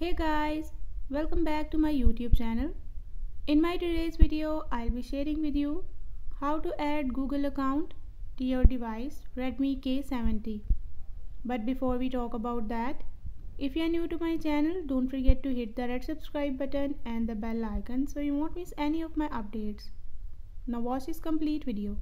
Hey guys, welcome back to my YouTube channel. In my today's video, I'll be sharing with you how to add Google account to your device Redmi K70. But before we talk about that, if you are new to my channel, don't forget to hit the red subscribe button and the bell icon so you won't miss any of my updates. Now watch this complete video.